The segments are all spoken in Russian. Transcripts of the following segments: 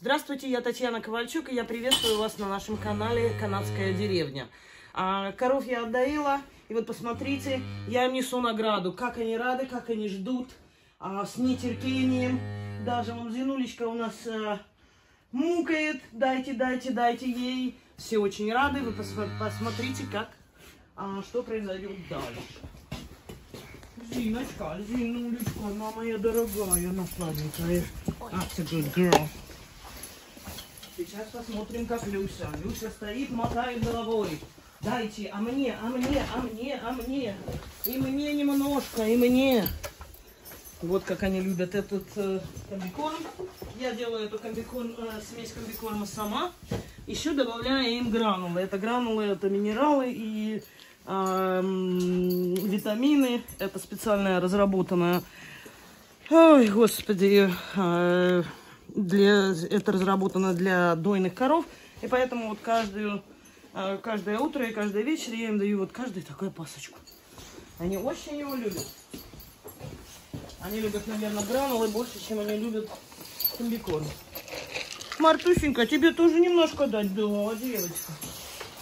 Здравствуйте, я Татьяна Ковальчук, и я приветствую вас на нашем канале «Канадская деревня». А, коров я отдаила, и вот посмотрите, я им несу награду. Как они рады, как они ждут, а, с нетерпением. Даже вон Зинулечка у нас а, мукает, дайте, дайте, дайте ей. Все очень рады, вы пос- посмотрите, как, а, что произойдет дальше. Зиночка, Зинулечка, она моя дорогая, она сладенькая. That's a good girl. Сейчас посмотрим, как Люся. Люся стоит, мотает головой. Дайте, а мне, а мне, а мне, а мне. И мне немножко, и мне. Вот как они любят этот э, комбикорм. Я делаю эту комбикорм, э, смесь комбикорма сама. Еще добавляю им гранулы. Это гранулы, это минералы и эм, витамины. Это специальная разработанная Ой, господи, э, для, это разработано для дойных коров, и поэтому вот каждую, э, каждое утро и каждый вечер я им даю вот каждый такую пасочку. Они очень его любят. Они любят, наверное, гранулы больше, чем они любят комбикорм. Мартусенька, тебе тоже немножко дать? Да, девочка.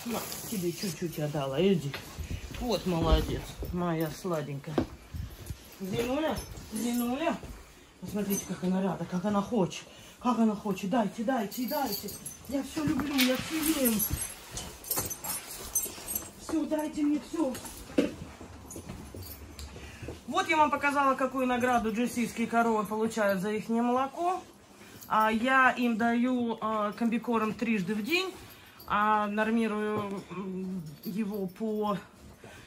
На, тебе чуть-чуть я дала, иди. Вот молодец, моя сладенькая. Зинуля, Зинуля. Посмотрите, как она рада, как она хочет. Как она хочет. Дайте, дайте, дайте. Я все люблю, я все ем. Все, дайте мне все. Вот я вам показала, какую награду джерсийские коровы получают за их молоко. А я им даю а, комбикорм трижды в день. А, нормирую его по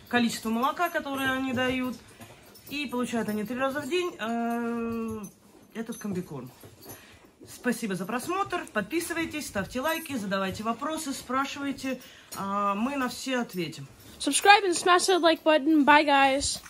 количеству молока, которое они дают. И получают они три раза в день э, этот комбикорм. Спасибо за просмотр. Подписывайтесь, ставьте лайки, задавайте вопросы, спрашивайте. А, мы на все ответим. Subscribe and smash that like button. Bye, guys.